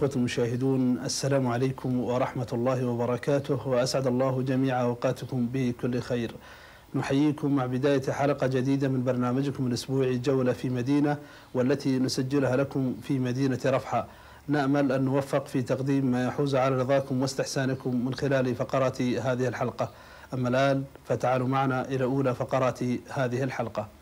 أيها الأخوة المشاهدون السلام عليكم ورحمة الله وبركاته وأسعد الله جميع أوقاتكم بكل خير. نحييكم مع بداية حلقة جديدة من برنامجكم الأسبوعي جولة في مدينة والتي نسجلها لكم في مدينة رفحة. نأمل أن نوفق في تقديم ما يحوز على رضاكم واستحسانكم من خلال فقرات هذه الحلقة. أما الآن فتعالوا معنا إلى أولى فقرات هذه الحلقة.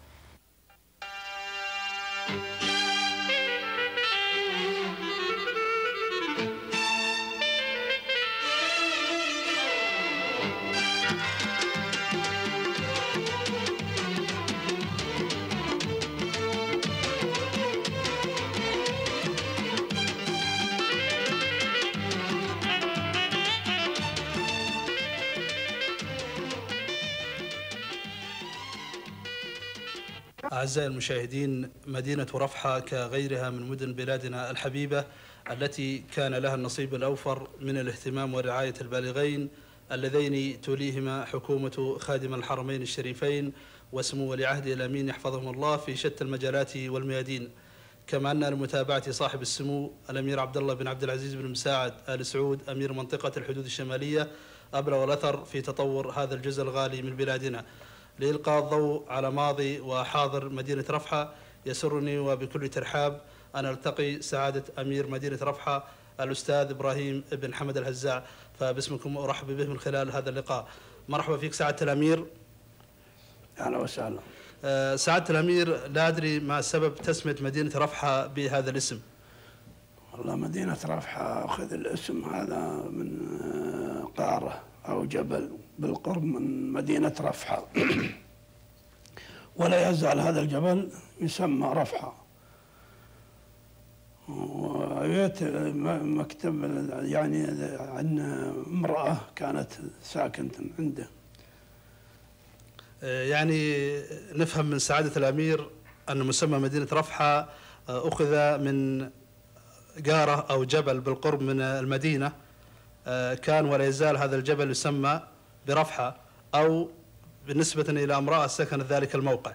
أعزائي المشاهدين مدينة رفحة كغيرها من مدن بلادنا الحبيبة التي كان لها النصيب الأوفر من الاهتمام ورعاية البالغين اللذين توليهما حكومة خادم الحرمين الشريفين وسمو ولي عهده الأمين يحفظهم الله في شتى المجالات والميادين. كما أن لمتابعة صاحب السمو الأمير عبد الله بن عبد العزيز بن مساعد آل سعود أمير منطقة الحدود الشمالية أبلغ الأثر في تطور هذا الجزء الغالي من بلادنا. لإلقاء الضوء على ماضي وحاضر مدينة رفحة يسرني وبكل ترحاب أن ألتقي سعادة أمير مدينة رفحة الأستاذ إبراهيم بن حمد الهزاع. فباسمكم أرحب به من خلال هذا اللقاء. مرحبا فيك سعادة الأمير. أهلا وسهلا. أه، سعادة الأمير لا أدري ما سبب تسمية مدينة رفحة بهذا الاسم. والله مدينة رفحة أخذ الاسم هذا من آه، قارة أو جبل. بالقرب من مدينة رفحة. ولا يزال هذا الجبل يسمى رفحة. وجيت م- مكتب يعني عن امرأة كانت ساكنة عنده. يعني نفهم من سعادة الأمير أن مسمى مدينة رفحة أه، أخذ من قارة أو جبل بالقرب من المدينة. أه، كان ولا يزال هذا الجبل يسمى برفحة أو بالنسبة إلى امرأة سكنت ذلك الموقع.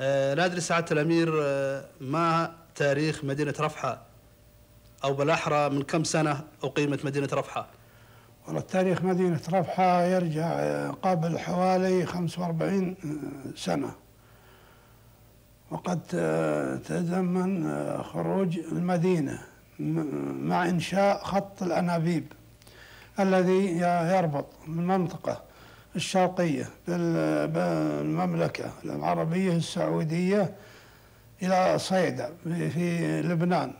أه، لا أدري سعادة الأمير أه، ما تاريخ مدينة رفحة؟ أو بالأحرى من كم سنة أقيمت مدينة رفحة؟ والله تاريخ مدينة رفحة يرجع قبل حوالي 45 سنة. وقد تزمن خروج المدينة مع إنشاء خط الأنابيب. الذي يربط المنطقة الشرقية بال- بالمملكة العربية السعودية إلى صيدا في لبنان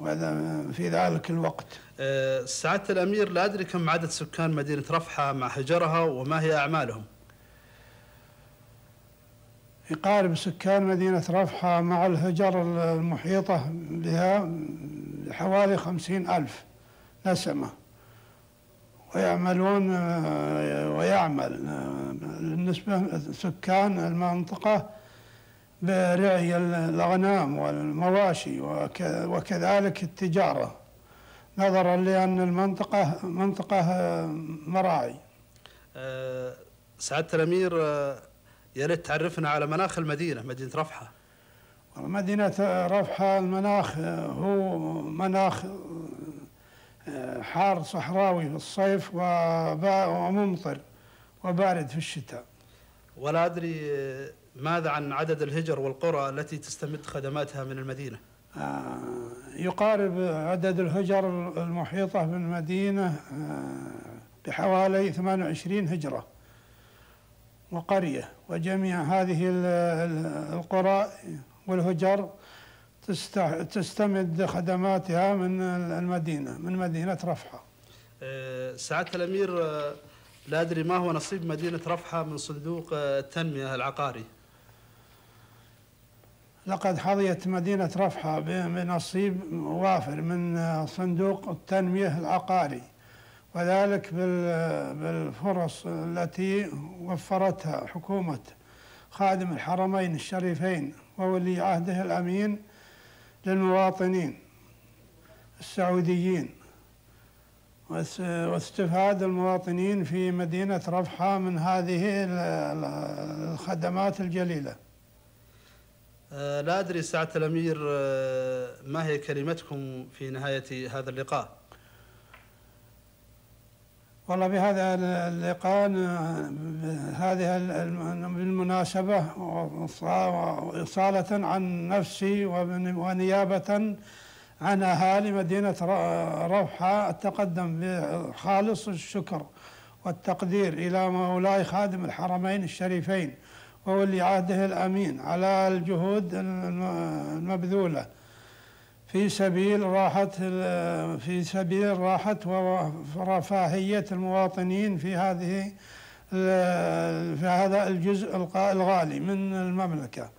وهذا في ذلك الوقت. أه، سعادة الأمير لا أدري كم عدد سكان مدينة رفحة مع هجرها وما هي أعمالهم. يقارب سكان مدينة رفحة مع الهجر المحيطة بها حوالي خمسين ألف نسمة. ويعملون آه، ويعمل. آه، بالنسبة سكان المنطقة برعي الأغنام والمواشي وك- وكذلك التجارة. نظرا لأن المنطقة منطقة آه، مراعي. سعادة الأمير يا ريت تعرفنا على مناخ المدينة مدينة رفحة. مدينة رفحة المناخ هو مناخ حار صحراوي في الصيف وممطر وبارد في الشتاء. ولا أدري ماذا عن عدد الهجر والقرى التي تستمد خدماتها من المدينة. آه، يقارب عدد الهجر المحيطة بالمدينة آه، بحوالي 28 هجرة وقرية وجميع هذه ال- ال- القرى والهجر تستمد خدماتها من المدينة من مدينة رفحة. أه، سعادة الأمير أه، لا أدري ما هو نصيب مدينة رفحة من صندوق أه، التنمية العقاري. لقد حظيت مدينة رفحة بنصيب وافر من صندوق التنمية العقاري وذلك بال- بالفرص التي وفرتها حكومة خادم الحرمين الشريفين وولي عهده الأمين للمواطنين السعوديين. واس- واستفاد المواطنين في مدينة رفحة من هذه ال- ال- الخدمات الجليلة. آه، لا أدري سعادة الأمير آه، ما هي كلمتكم في نهاية هذا اللقاء. والله بهذا اللقاء هذه بالمناسبة وإصالة عن نفسي ونيابة عن أهالي مدينة روحة. أتقدم بخالص الشكر والتقدير إلى مولاي خادم الحرمين الشريفين وولي عهده الأمين على الجهود المبذولة. في سبيل راحة في سبيل راحة ورفاهية المواطنين في هذه في هذا الجزء الغالي من المملكة.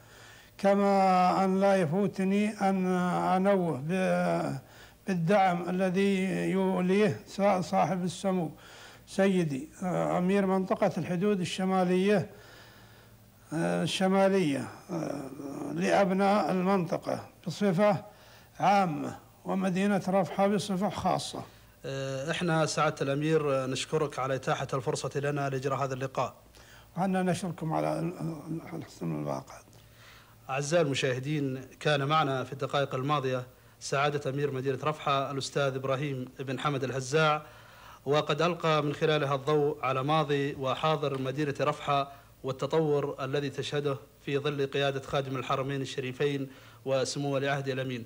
كما أن لا يفوتني أن أنوه بالدعم الذي يوليه صاحب السمو سيدي أمير منطقة الحدود الشمالية الشمالية لأبناء المنطقة. بصفة عامة ومدينة رفحة بصفة خاصة. إحنا سعادة الأمير نشكرك على إتاحة الفرصة لنا لإجراء هذا اللقاء. وأنا نشكركم على حسن الواقع أعزائي المشاهدين كان معنا في الدقائق الماضية سعادة أمير مدينة رفحة الأستاذ إبراهيم بن حمد الهزاع وقد ألقى من خلالها الضوء على ماضي وحاضر مدينة رفحة والتطور الذي تشهده في ظل قيادة خادم الحرمين الشريفين وسمو ولي عهد الأمين.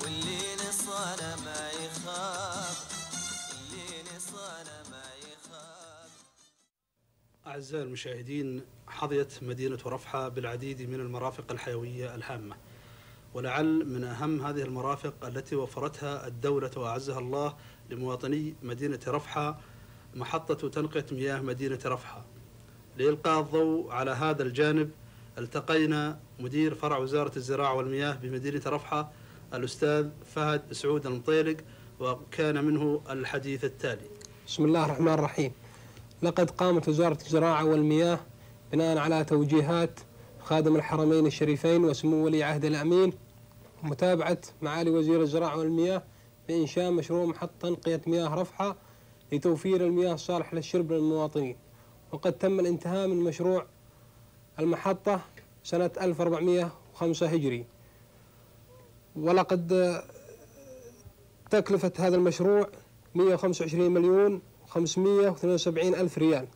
وإلى الفقرة التالية أعزائي المشاهدين حظيت مدينة رفحة بالعديد من المرافق الحيوية الهامة. ولعل من أهم هذه المرافق التي وفرتها الدولة وأعزها الله لمواطني مدينة رفحة محطة تنقية مياه مدينة رفحة. لإلقاء الضوء على هذا الجانب التقينا مدير فرع وزارة الزراعة والمياه بمدينة رفحة الأستاذ فهد سعود المطيلق وكان منه الحديث التالي. بسم الله الرحمن الرحيم. لقد قامت وزارة الزراعة والمياه بناء على توجيهات خادم الحرمين الشريفين وسمو ولي عهد الأمين ومتابعة معالي وزير الزراعة والمياه بإنشاء مشروع محطة تنقية مياه رفحة لتوفير المياه الصالحة للشرب للمواطنين. وقد تم الانتهاء من مشروع المحطة سنة 1405 هجري. ولقد تكلفة هذا المشروع 125 مليون 572 ألف ريال.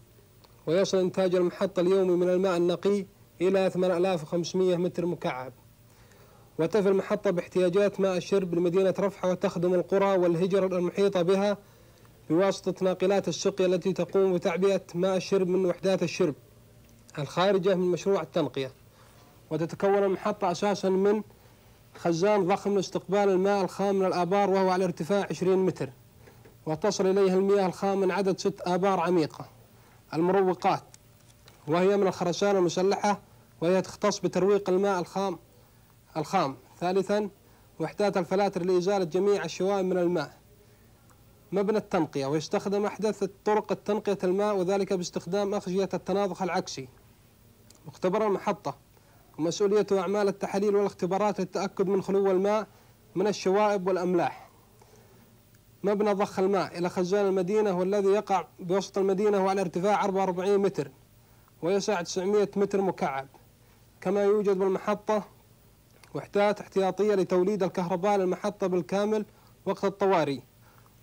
ويصل إنتاج المحطة اليومي من الماء النقي إلى 8500 متر مكعب. وتفي المحطة باحتياجات ماء الشرب لمدينة رفحة وتخدم القرى والهجر المحيطة بها بواسطة ناقلات السقيا التي تقوم بتعبئة ماء الشرب من وحدات الشرب الخارجة من مشروع التنقية. وتتكون المحطة أساسا من خزان ضخم لاستقبال الماء الخام من الآبار وهو على ارتفاع 20 متر. وتصل إليها المياه الخام من عدد ست آبار عميقة. المروقات. وهي من الخرسانة المسلحة وهي تختص بترويق الماء الخام الخام. ثالثا وحدات الفلاتر لإزالة جميع الشوائب من الماء. مبنى التنقية ويستخدم أحدث طرق التنقية الماء وذلك باستخدام أغشية التناضخ العكسي. مختبر المحطة. ومسؤولية أعمال التحاليل والاختبارات للتأكد من خلو الماء من الشوائب والأملاح. مبنى ضخ الماء إلى خزان المدينة والذي يقع بوسط المدينة وعلى ارتفاع 44 متر ويسع 900 متر مكعب. كما يوجد بالمحطة وحدات احتياطية لتوليد الكهرباء للمحطة بالكامل وقت الطوارئ.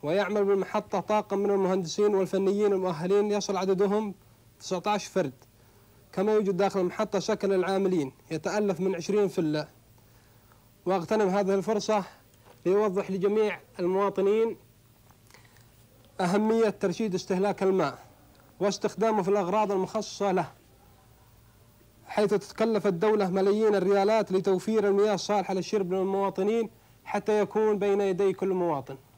ويعمل بالمحطة طاقم من المهندسين والفنيين المؤهلين يصل عددهم 19 فرد. كما يوجد داخل المحطة سكن للعاملين يتألف من 20 فلة واغتنم هذه الفرصة ليوضح لجميع المواطنين أهمية ترشيد استهلاك الماء واستخدامه في الأغراض المخصصة له حيث تتكلف الدولة ملايين الريالات لتوفير المياه الصالحة للشرب للمواطنين حتى يكون بين يدي كل مواطن.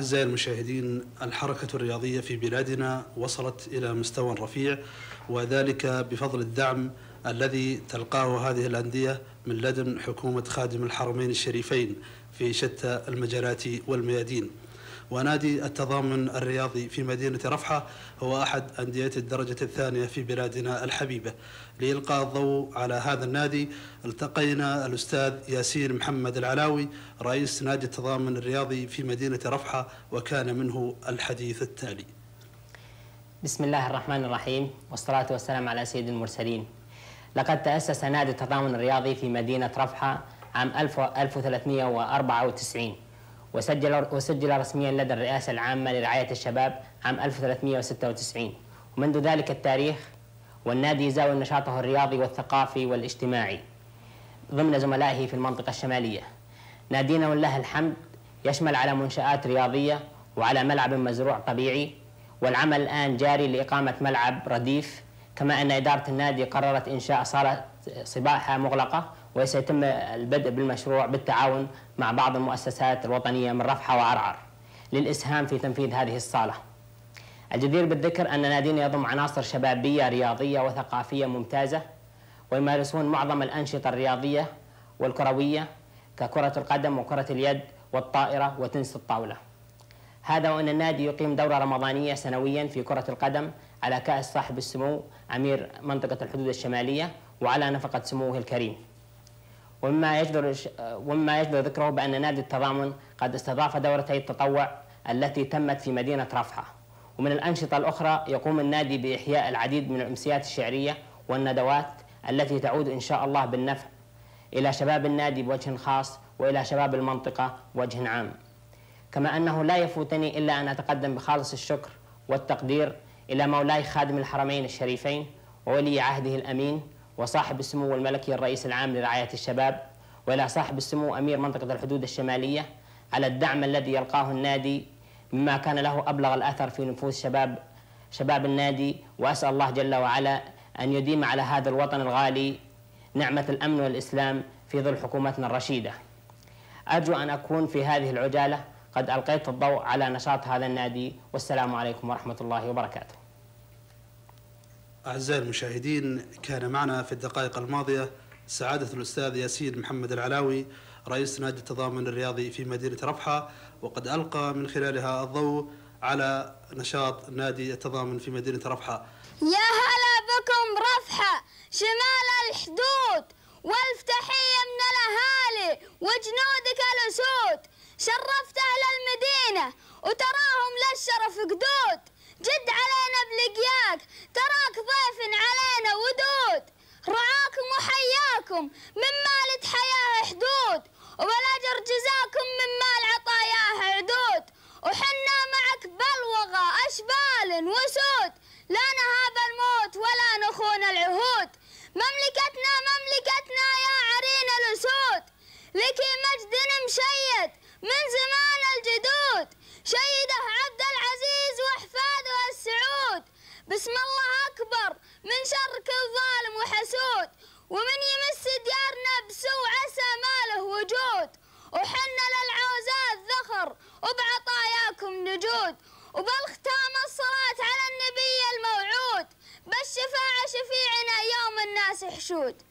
أعزائي المشاهدين الحركة الرياضية في بلادنا وصلت إلى مستوى رفيع وذلك بفضل الدعم الذي تلقاه هذه الأندية من لدن حكومة خادم الحرمين الشريفين في شتى المجالات والميادين. ونادي التضامن الرياضي في مدينة رفحة هو أحد أندية الدرجة الثانية في بلادنا الحبيبة. لإلقاء الضوء على هذا النادي التقينا الأستاذ ياسين محمد العلاوي رئيس نادي التضامن الرياضي في مدينة رفحة وكان منه الحديث التالي. بسم الله الرحمن الرحيم والصلاة والسلام على سيد المرسلين. لقد تأسس نادي التضامن الرياضي في مدينة رفحة عام 1000 1394 وسجل وسجل رسميا لدى الرئاسة العامة لرعاية الشباب عام 1396 ومنذ ذلك التاريخ والنادي يزاول نشاطه الرياضي والثقافي والاجتماعي ضمن زملائه في المنطقة الشمالية. نادينا ولله الحمد يشمل على منشآت رياضية وعلى ملعب مزروع طبيعي والعمل الآن جاري لإقامة ملعب رديف. كما أن إدارة النادي قررت إنشاء صالة سباحة مغلقة وسيتم البدء بالمشروع بالتعاون مع بعض المؤسسات الوطنية من رفحة وعرعر للإسهام في تنفيذ هذه الصالة. الجدير بالذكر أن نادينا يضم عناصر شبابية رياضية وثقافية ممتازة ويمارسون معظم الأنشطة الرياضية والكروية ككرة القدم وكرة اليد والطائرة وتنس الطاولة. هذا وأن النادي يقيم دورة رمضانية سنويا في كرة القدم على كأس صاحب السمو أمير منطقة الحدود الشمالية وعلى نفقة سموه الكريم. ومما يجدر ومما يجدر ذكره بأن نادي التضامن قد استضاف دورتي التطوع التي تمت في مدينة رفحة. ومن الأنشطة الأخرى يقوم النادي بإحياء العديد من الأمسيات الشعرية والندوات التي تعود إن شاء الله بالنفع إلى شباب النادي بوجه خاص وإلى شباب المنطقة بوجه عام. كما أنه لا يفوتني إلا أن أتقدم بخالص الشكر والتقدير إلى مولاي خادم الحرمين الشريفين وولي عهده الأمين وصاحب السمو الملكي الرئيس العام لرعاية الشباب وإلى صاحب السمو أمير منطقة الحدود الشمالية على الدعم الذي يلقاه النادي مما كان له أبلغ الأثر في نفوس شباب شباب النادي وأسأل الله جل وعلا أن يديم على هذا الوطن الغالي نعمة الأمن والإسلام في ظل حكومتنا الرشيدة. أرجو أن أكون في هذه العجالة قد ألقيت الضوء على نشاط هذا النادي والسلام عليكم ورحمة الله وبركاته. أعزائي المشاهدين كان معنا في الدقائق الماضية سعادة الأستاذ ياسين محمد العلاوي رئيس نادي التضامن الرياضي في مدينة رفحة وقد ألقى من خلالها الضوء على نشاط نادي التضامن في مدينة رفحة يا هلا بكم رفحة شمال الحدود والف تحية من الأهالي وجنودك الأسود. شرفت أهل المدينة وتراهم للشرف قدود. جد علينا بلقياك. تراك ضيف علينا ودود. رعاكم وحياكم من مالة حياه حدود. وبالأجر جزاكم من مال عطاياه عدود. وحنا معك بلوغة أشبال وسود. لا نهاب الموت ولا نخون العهود. مملكتنا مملكتنا يا عرين الأسود. لك مجد مشيد من زمان الجدود شيده عبد العزيز وأحفاده السعود بسم الله أكبر من شر كل ظالم وحسود ومن يمس ديارنا بسوء عسى ما له وجود. وحنا للعوزات ذخر وبعطاياكم نجود. وبالختام الصلاة على النبي الموعود. بالشفاعة شفيعنا يوم الناس حشود.